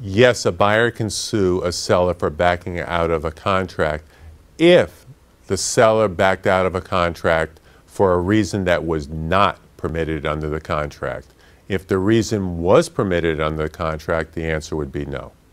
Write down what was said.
Yes, a buyer can sue a seller for backing out of a contract if the seller backed out of a contract for a reason that was not permitted under the contract. If the reason was permitted under the contract, the answer would be no.